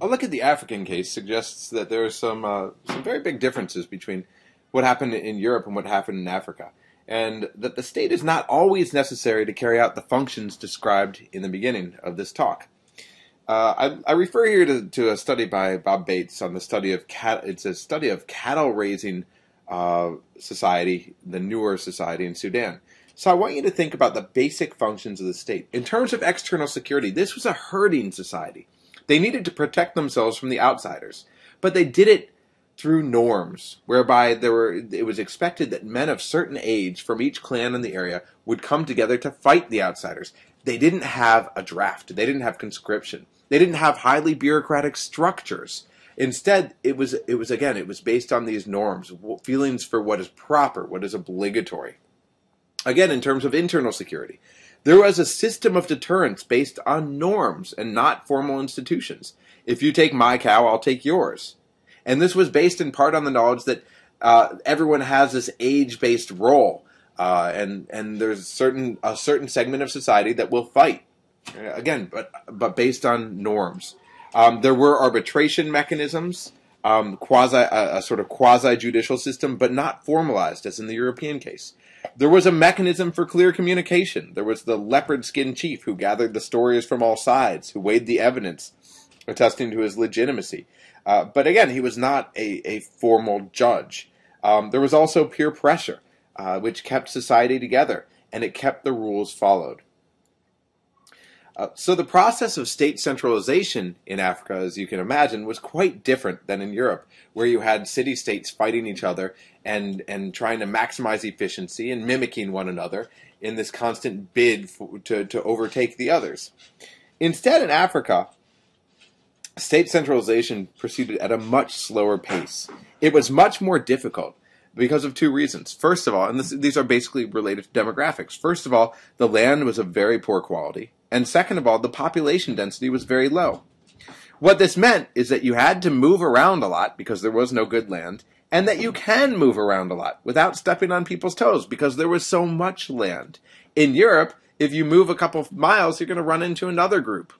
A look at the African case suggests that there are some uh, some very big differences between what happened in Europe and what happened in Africa, and that the state is not always necessary to carry out the functions described in the beginning of this talk. Uh, I, I, refer here to, to, a study by Bob Bates on the study of cat. It's a study of cattle raising uh, society, the Nuer society in Sudan. So I want you to think about the basic functions of the state in terms of external security. This was a herding society. They needed to protect themselves from the outsiders, but they did it through norms, whereby there were it was expected that men of certain age from each clan in the area would come together to fight the outsiders. They didn't have a draft. They didn't have conscription. They didn't have highly bureaucratic structures. Instead, it was it was again it was based on these norms, feelings for what is proper, what is obligatory. Again, in terms of internal security, there was a system of deterrence based on norms and not formal institutions. If you take my cow, I'll take yours. And this was based in part on the knowledge that uh, everyone has this age-based role, uh, and and there's certain a certain segment of society that will fight again, but but based on norms. Um, there were arbitration mechanisms, um, quasi a, a sort of quasi judicial system, but not formalized as in the European case. There was a mechanism for clear communication. There was the leopard skin chief who gathered the stories from all sides, who weighed the evidence, attesting to his legitimacy. Uh, but again, he was not a, a formal judge. Um, there was also peer pressure, uh, which kept society together, and it kept the rules followed. Uh, so the process of state centralization in Africa, as you can imagine, was quite different than in Europe, where you had city-states fighting each other and and trying to maximize efficiency and mimicking one another in this constant bid for, to to overtake the others. Instead, in Africa, state centralization proceeded at a much slower pace. It was much more difficult because of two reasons. First of all, and this, these are basically related to demographics. First of all, the land was of very poor quality. And second of all, the population density was very low. What this meant is that you had to move around a lot because there was no good land, and that you can move around a lot without stepping on people's toes because there was so much land. In Europe, if you move a couple miles, you're going to run into another group.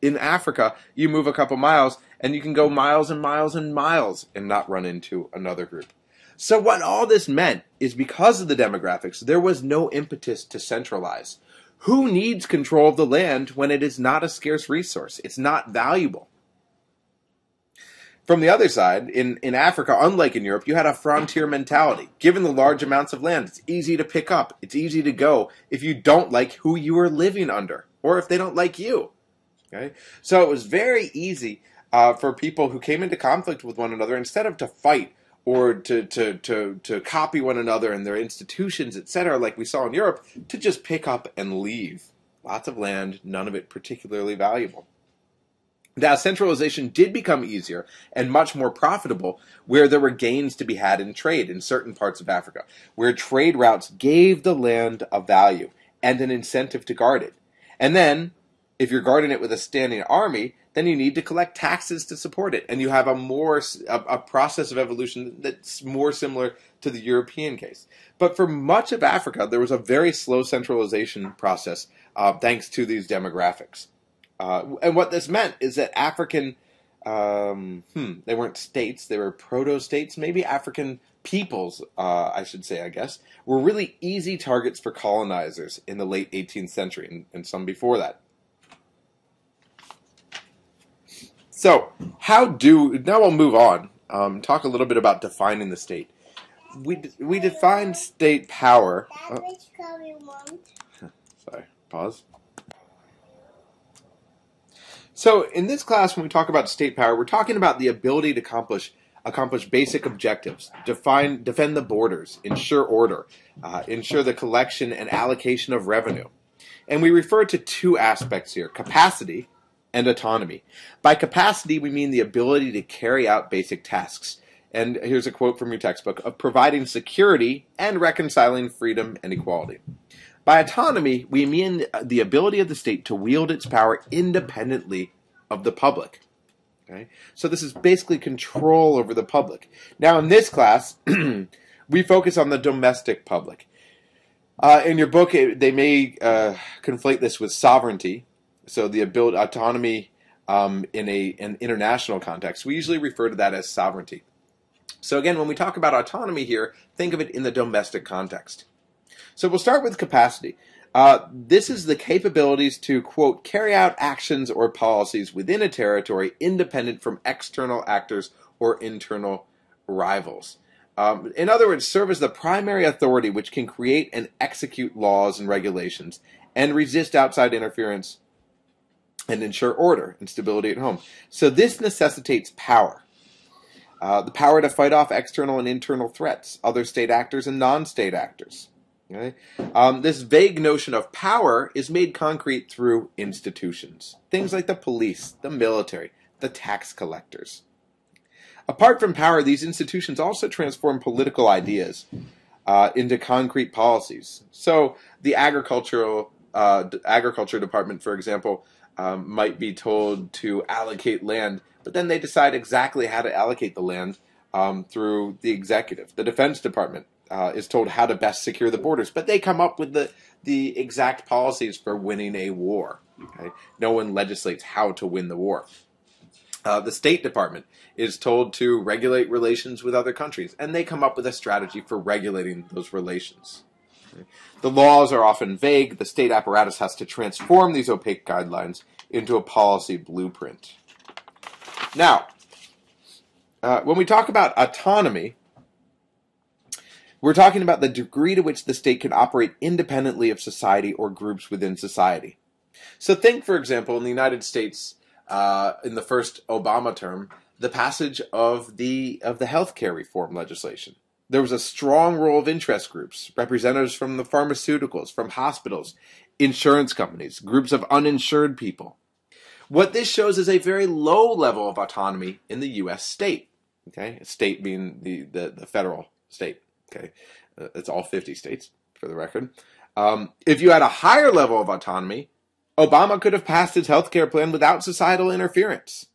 In Africa, you move a couple miles and you can go miles and miles and miles and not run into another group. So what all this meant is because of the demographics, there was no impetus to centralize. Who needs control of the land when it is not a scarce resource? It's not valuable. From the other side, in, in Africa, unlike in Europe, you had a frontier mentality. Given the large amounts of land, it's easy to pick up, it's easy to go if you don't like who you are living under, or if they don't like you. Okay? So it was very easy uh, for people who came into conflict with one another, instead of to fight or to, to, to, to copy one another and their institutions, etc., like we saw in Europe, to just pick up and leave. Lots of land, none of it particularly valuable. Now, centralization did become easier and much more profitable where there were gains to be had in trade in certain parts of Africa, where trade routes gave the land a value and an incentive to guard it. And then, if you're guarding it with a standing army, then you need to collect taxes to support it, and you have a more a, a, process of evolution that's more similar to the European case. But for much of Africa, there was a very slow centralization process, uh, thanks to these demographics. Uh, and what this meant is that African, um, hmm, they weren't states; they were proto-states, maybe African peoples, uh, I should say, I guess, were really easy targets for colonizers in the late 18th century, and, and some before that. So, how do now? We'll move on. Um, talk a little bit about defining the state. We we define state power. Oh. Sorry, pause. So, in this class, when we talk about state power, we're talking about the ability to accomplish accomplish basic objectives, define defend the borders, ensure order, uh, ensure the collection and allocation of revenue. And we refer to two aspects here: capacity, and autonomy. By capacity, we mean the ability to carry out basic tasks. And here's a quote from your textbook of providing security and reconciling freedom and equality. By autonomy, we mean the ability of the state to wield its power independently of the public. Okay? So this is basically control over the public. Now, in this class, we focus on the domestic public. Uh, in your book, they may uh, conflate this with sovereignty, so the ability autonomy um, in a an international context, we usually refer to that as sovereignty. So again, when we talk about autonomy here, think of it in the domestic context. So we'll start with capacity. Uh, this is the capabilities to, quote, carry out actions or policies within a territory independent from external actors or internal rivals. Um, in other words, serve as the primary authority which can create and execute laws and regulations and resist outside interference and ensure order and stability at home. So this necessitates power. Uh, the power to fight off external and internal threats, other state actors and non state actors. Okay? Um, this vague notion of power is made concrete through institutions. Things like the police, the military, the tax collectors. Apart from power, these institutions also transform political ideas uh, into concrete policies. So the agricultural uh, agriculture department, for example, um, might be told to allocate land, but then they decide exactly how to allocate the land um, through the executive. The Defense Department uh, is told how to best secure the borders, but they come up with the the exact policies for winning a war. Okay? No one legislates how to win the war. Uh, the State Department is told to regulate relations with other countries, and they come up with a strategy for regulating those relations. The laws are often vague. The state apparatus has to transform these opaque guidelines into a policy blueprint. Now, uh, when we talk about autonomy, we're talking about the degree to which the state can operate independently of society or groups within society. So, think, for example, in the United States, uh, in the first Obama term, the passage of the of the healthcare reform legislation there was a strong role of interest groups, representatives from the pharmaceuticals, from hospitals, insurance companies, groups of uninsured people. What this shows is a very low level of autonomy in the U.S. state. Okay, state being the, the, the federal state. Okay, uh, it's all 50 states for the record. Um, if you had a higher level of autonomy, Obama could have passed his health care plan without societal interference.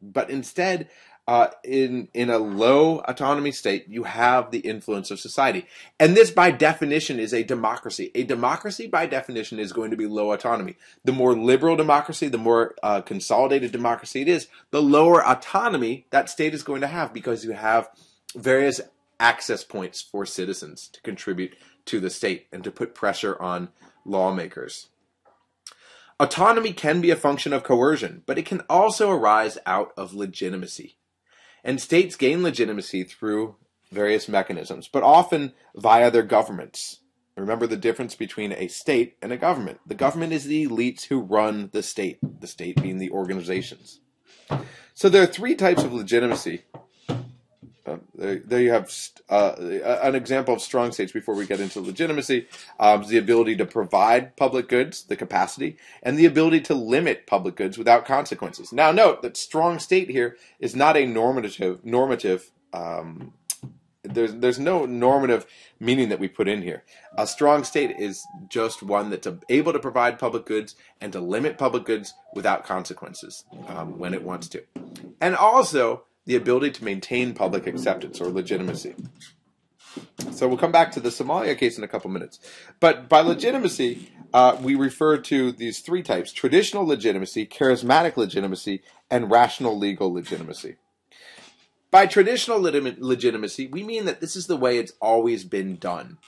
But instead, uh, in in a low autonomy state, you have the influence of society, and this, by definition, is a democracy. A democracy, by definition, is going to be low autonomy. The more liberal democracy, the more uh, consolidated democracy it is, the lower autonomy that state is going to have because you have various access points for citizens to contribute to the state and to put pressure on lawmakers. Autonomy can be a function of coercion, but it can also arise out of legitimacy. And states gain legitimacy through various mechanisms, but often via their governments. Remember the difference between a state and a government. The government is the elites who run the state, the state being the organizations. So there are three types of legitimacy uh, there, there, you have uh, an example of strong states before we get into legitimacy um, the ability to provide public goods the capacity and the ability to limit public goods without consequences now note that strong state here is not a normative normative um, there's there's no normative meaning that we put in here. A strong state is just one that's able to provide public goods and to limit public goods without consequences um, when it wants to, and also the ability to maintain public acceptance or legitimacy. So we'll come back to the Somalia case in a couple minutes. But by legitimacy, uh, we refer to these three types traditional legitimacy, charismatic legitimacy, and rational legal legitimacy. By traditional legitimacy, we mean that this is the way it's always been done.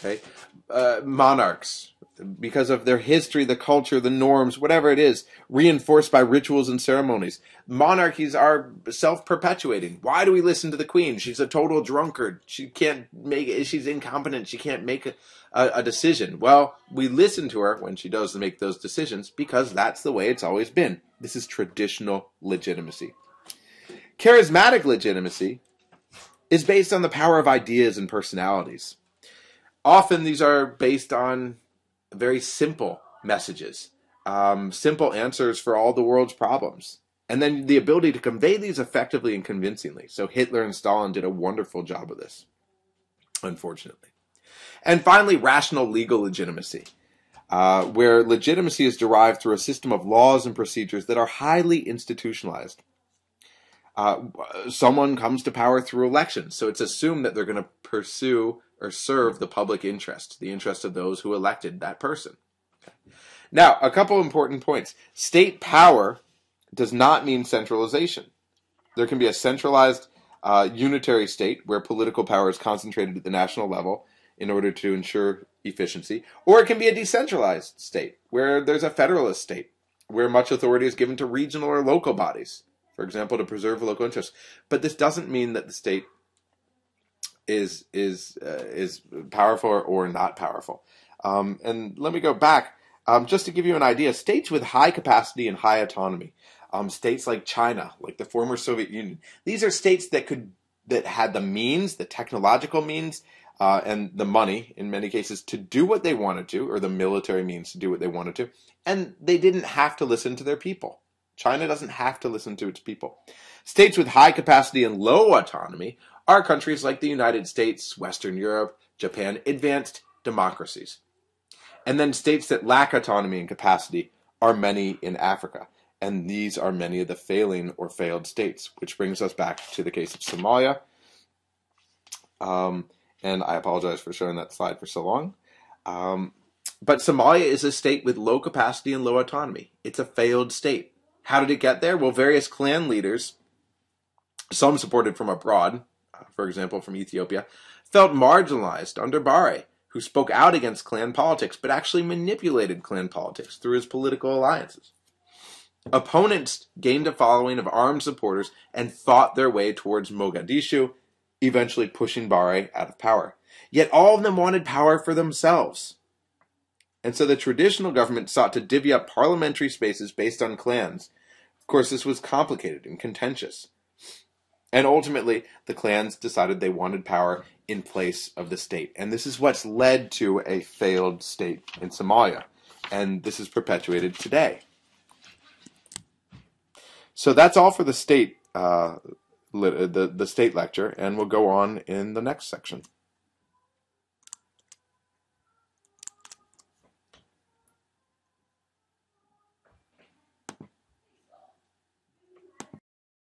Okay? Uh, monarchs, because of their history, the culture, the norms, whatever it is, reinforced by rituals and ceremonies. Monarchies are self-perpetuating. Why do we listen to the queen? She's a total drunkard. She can't make. She's incompetent. She can't make a, a, a decision. Well, we listen to her when she does make those decisions because that's the way it's always been. This is traditional legitimacy. Charismatic legitimacy is based on the power of ideas and personalities. Often these are based on very simple messages, um, simple answers for all the world's problems. And then the ability to convey these effectively and convincingly. So Hitler and Stalin did a wonderful job of this, unfortunately. And finally, rational legal legitimacy, uh, where legitimacy is derived through a system of laws and procedures that are highly institutionalized. Uh, someone comes to power through elections, so it's assumed that they're going to pursue or serve the public interest, the interest of those who elected that person. Okay. Now, a couple important points. State power does not mean centralization. There can be a centralized uh, unitary state where political power is concentrated at the national level in order to ensure efficiency, or it can be a decentralized state where there's a federalist state where much authority is given to regional or local bodies, for example, to preserve local interests. But this doesn't mean that the state is is uh, is powerful or not powerful. Um, and let me go back um, just to give you an idea. States with high capacity and high autonomy, um, states like China, like the former Soviet Union, these are states that could that had the means, the technological means, uh, and the money in many cases to do what they wanted to, or the military means to do what they wanted to, and they didn't have to listen to their people. China doesn't have to listen to its people. States with high capacity and low autonomy are countries like the United States, Western Europe, Japan, advanced democracies. And then states that lack autonomy and capacity are many in Africa. And these are many of the failing or failed states, which brings us back to the case of Somalia. Um, and I apologize for showing that slide for so long. Um, but Somalia is a state with low capacity and low autonomy. It's a failed state. How did it get there? Well, various clan leaders, some supported from abroad, for example, from Ethiopia, felt marginalized under Barre, who spoke out against clan politics, but actually manipulated clan politics through his political alliances. Opponents gained a following of armed supporters and fought their way towards Mogadishu eventually pushing Barre out of power. Yet all of them wanted power for themselves. And so the traditional government sought to divvy up parliamentary spaces based on clans. Of course, this was complicated and contentious. And ultimately, the clans decided they wanted power in place of the state. And this is what's led to a failed state in Somalia. And this is perpetuated today. So that's all for the state uh, the, the state lecture, and we'll go on in the next section.